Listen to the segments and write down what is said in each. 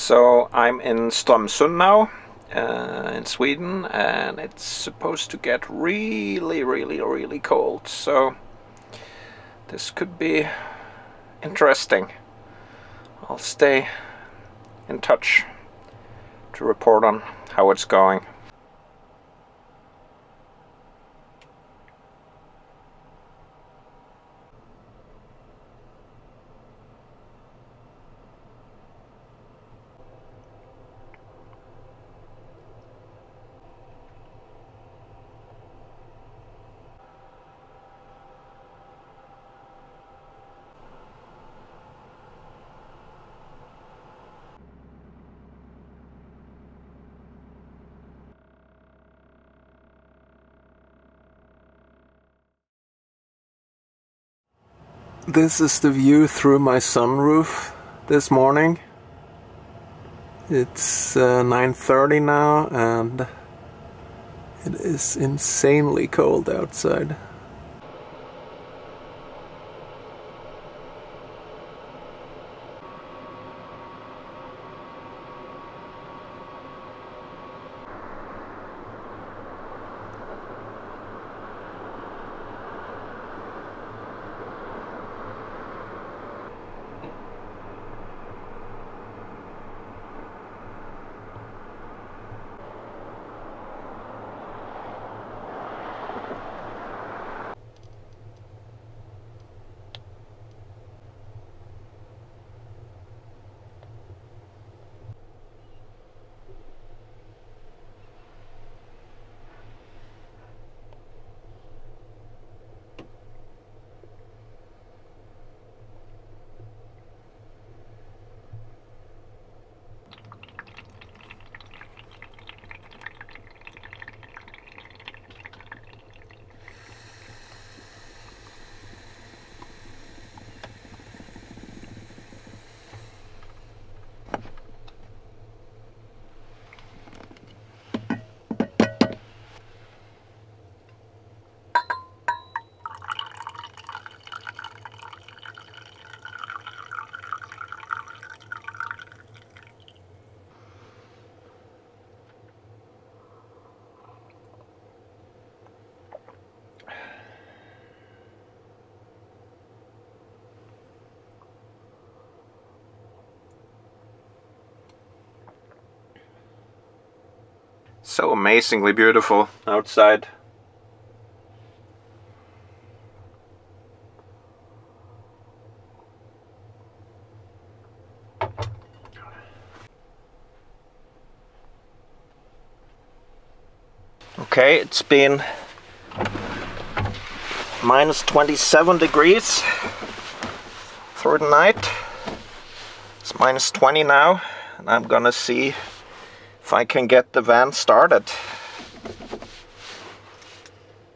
So I'm in Strömsund now uh, in Sweden and it's supposed to get really really really cold so this could be interesting. I'll stay in touch to report on how it's going. This is the view through my sunroof this morning. It's uh, 9.30 now and it is insanely cold outside. So amazingly beautiful outside. Okay, it's been minus 27 degrees through the night. It's minus 20 now, and I'm gonna see if I can get the van started.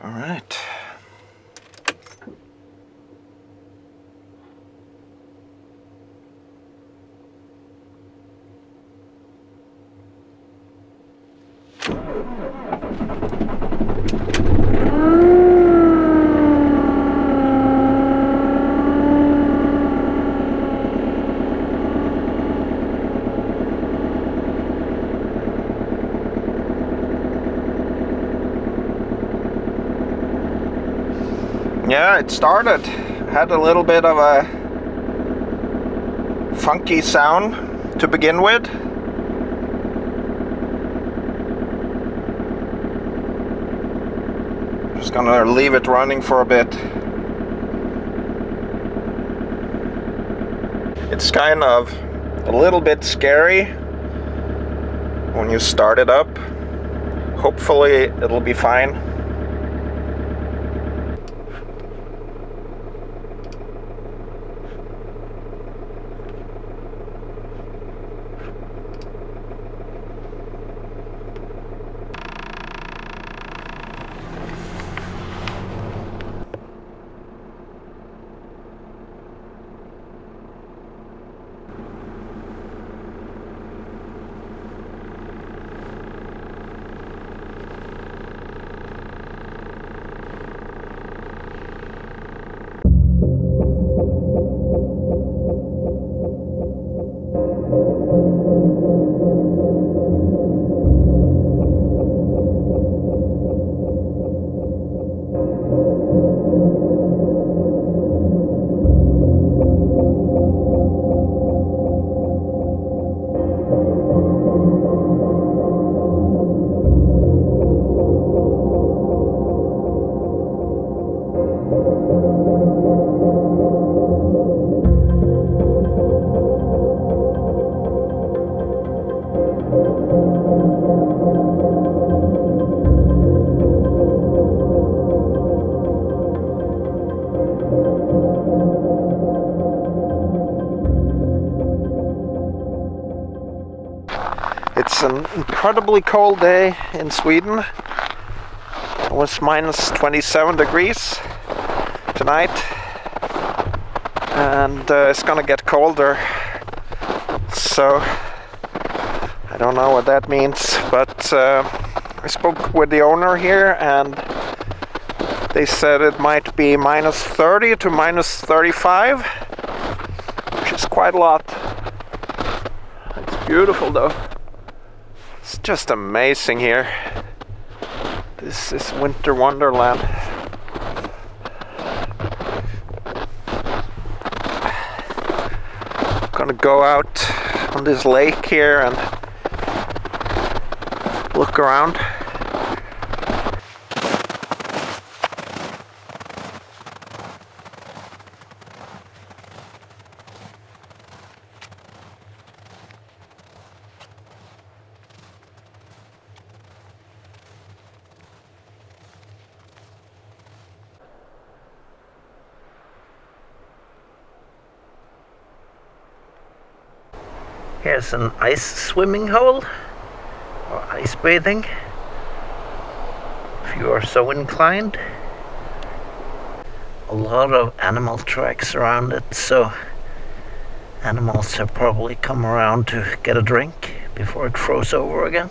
All right. Yeah, it started. Had a little bit of a funky sound to begin with. Just gonna leave it running for a bit. It's kind of a little bit scary when you start it up. Hopefully it'll be fine. It's an incredibly cold day in Sweden. It was minus 27 degrees tonight and uh, it's gonna get colder. So I don't know what that means but uh, I spoke with the owner here and they said it might be minus 30 to minus 35 which is quite a lot. It's beautiful though just amazing here. This is Winter Wonderland. Gonna go out on this lake here and look around. Here's an ice swimming hole or ice bathing if you are so inclined. A lot of animal tracks around it, so animals have probably come around to get a drink before it froze over again.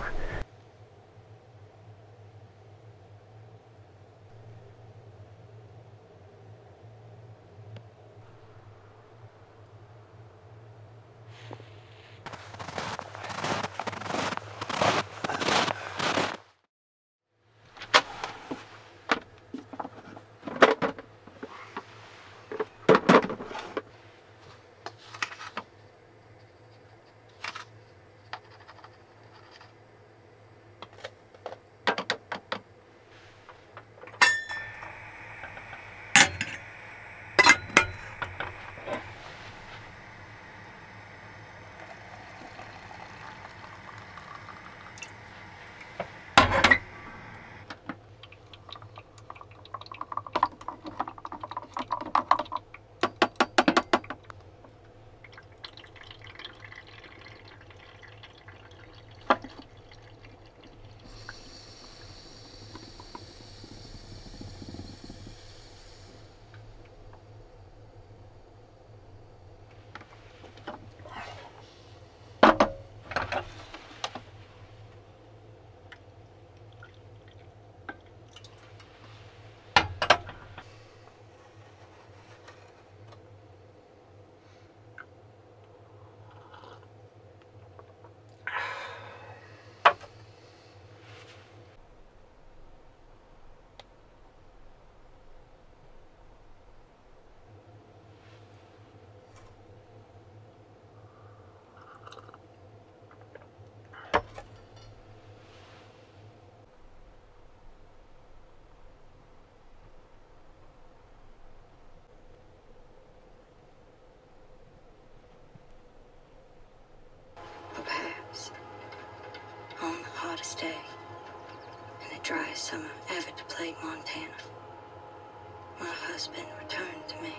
Husband returned to me.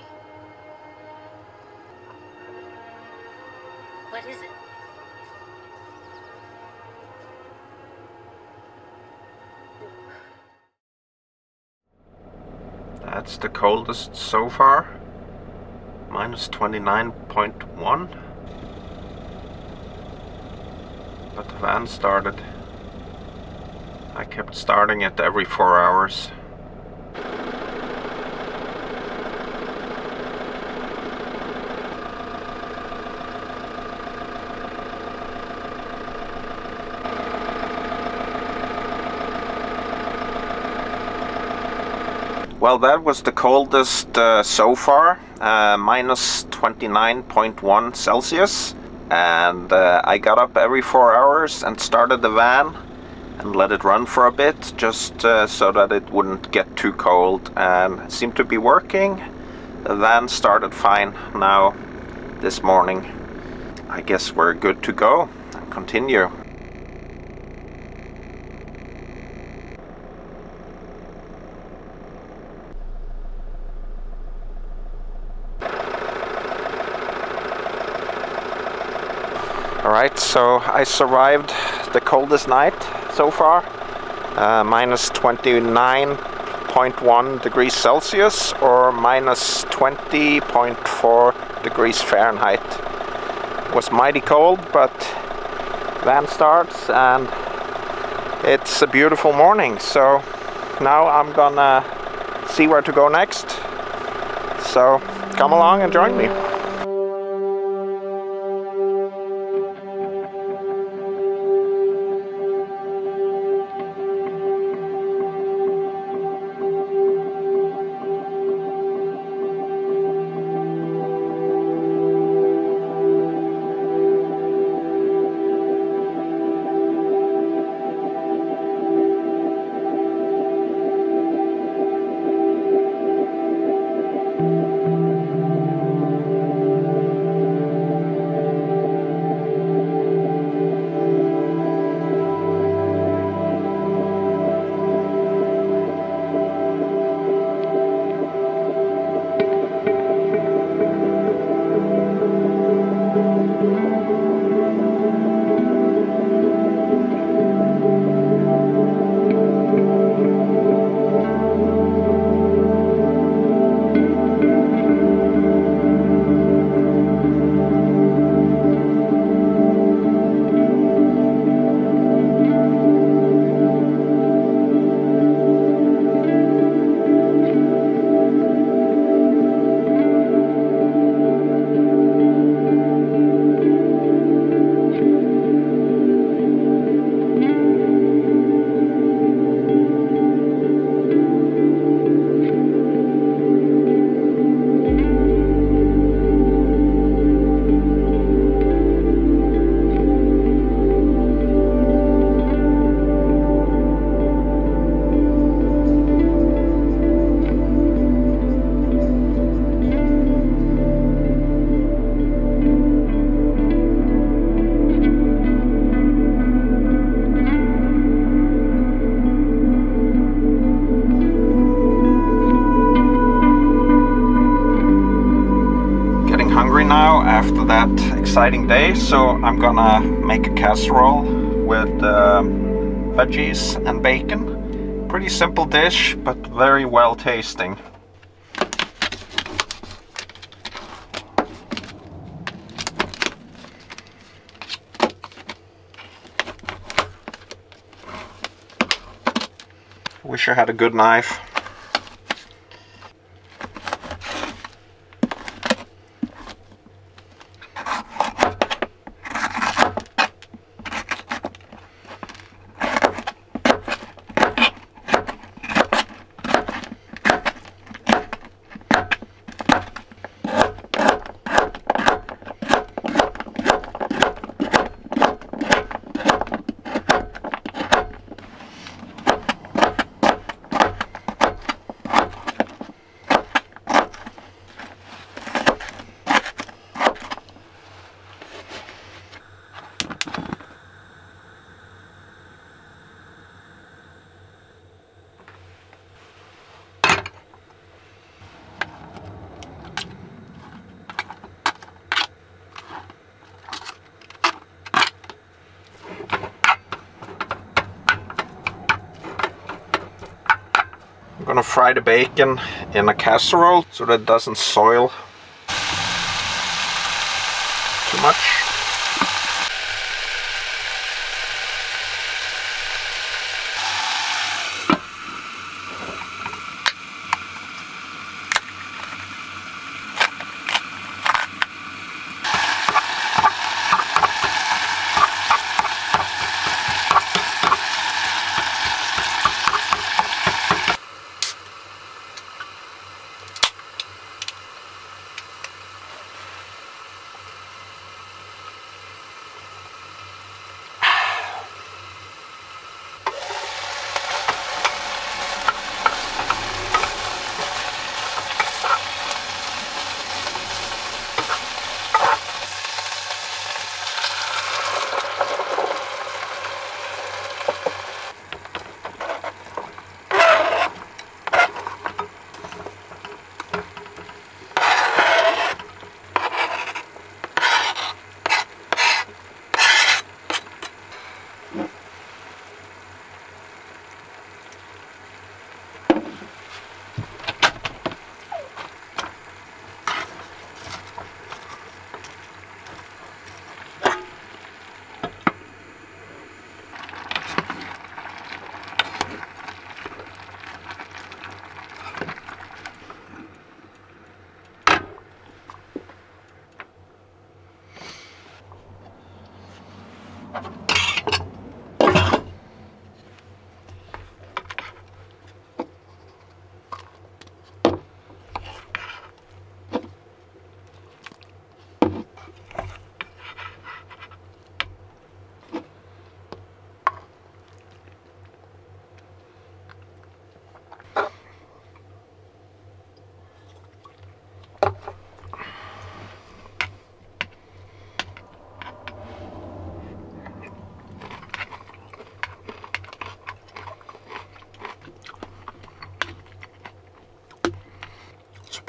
What is it? That's the coldest so far. Minus 29.1. But the van started. I kept starting it every four hours. Well, that was the coldest uh, so far, uh, minus 29.1 Celsius. And uh, I got up every four hours and started the van and let it run for a bit just uh, so that it wouldn't get too cold and seemed to be working. The van started fine now this morning. I guess we're good to go and continue. Alright, so I survived the coldest night so far. Uh, minus 29.1 degrees Celsius or minus 20.4 degrees Fahrenheit. It was mighty cold, but van starts and it's a beautiful morning. So now I'm gonna see where to go next. So come along and join me. Exciting day, so I'm gonna make a casserole with um, veggies and bacon. Pretty simple dish, but very well tasting. Wish I had a good knife. Gonna fry the bacon in a casserole so that it doesn't soil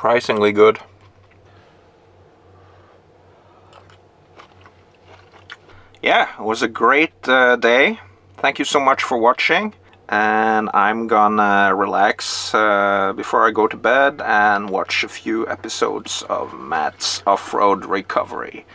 Surprisingly good. Yeah, it was a great uh, day. Thank you so much for watching. And I'm gonna relax uh, before I go to bed and watch a few episodes of Matt's Off-Road Recovery.